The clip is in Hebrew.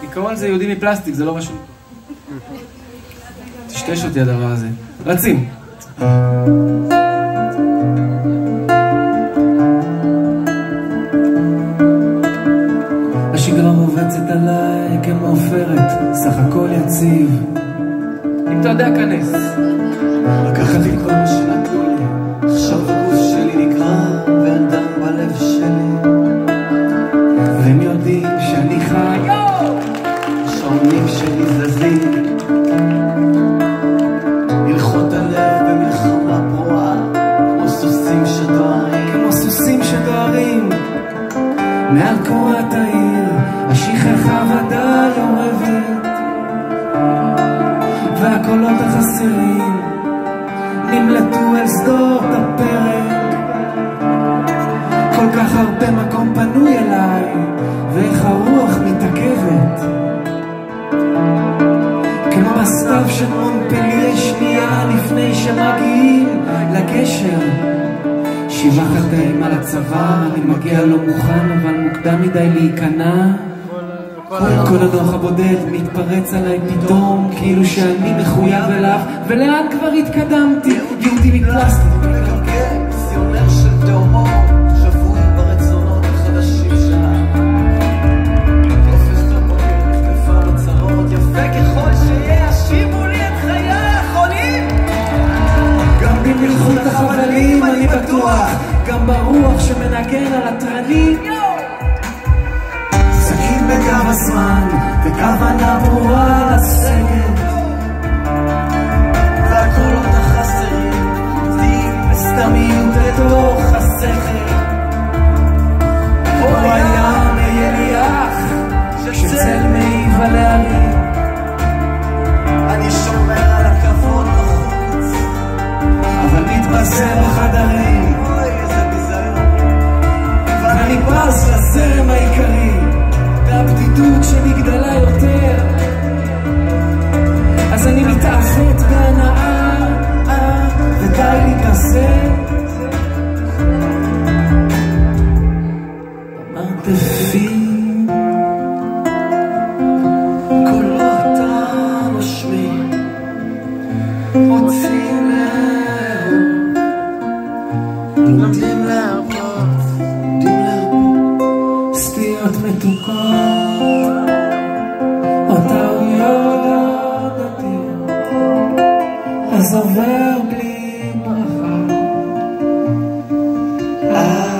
בעיקרון זה יהודי מפלסטיק, זה לא רשום. טשטש אותי הדבר הזה. רצים. השגרה רובצת עליי כמו עופרת, סך הכל יציב. אם אתה יודע, כנס. לקחתי כל מה שנתנו לי, עכשיו הגוף שלי נקרע ואין דם בלב שלי. והם יודעים מעל קורת העיר, השכחה ודאי אורבת. והקולות החסרים נמלטו אל שדות הפרק. כל כך הרבה מקום פנוי אליי, ואיך הרוח מתעכבת. כמו בסתיו של מונפליה שנייה לפני שמגיעים לגשר. שבעה חטאים על הצוואר, אני מגיע לא מוכן, אבל מוקדם מדי להיכנע. כל הנוח הבודד מתפרץ עליי פתאום, כאילו שאני מחויב אליו, ולאן כבר התקדמתי? יהודי מפלסטיק. גם ברוח שמנגן על התרנים. סכין בקו הזמן, וכוונה ברורה לסגת. והקולות החסרים, עומדים סתמיות לתוך השכל. מתאחד בהנאה, אה, ודי להתעסק. במרתפים, קולות הנושמים, אז עובר בלי ברכה. אה.